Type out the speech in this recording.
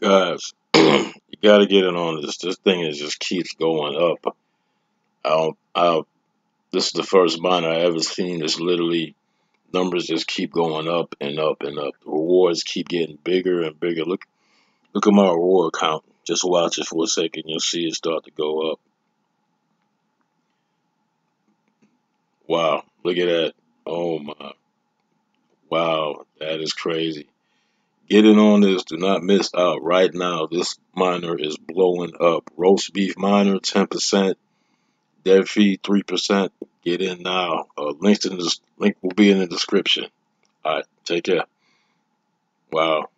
Guys, you gotta get in on this. This thing is just keeps going up. I don't I this is the first mine I ever seen It's literally numbers just keep going up and up and up. The rewards keep getting bigger and bigger. Look look at my reward count. Just watch it for a second, you'll see it start to go up. Wow, look at that. Oh my wow, that is crazy. Get in on this. Do not miss out right now. This miner is blowing up. Roast beef miner, 10%. Dev fee, 3%. Get in now. Uh, links in the link will be in the description. All right, take care. Wow.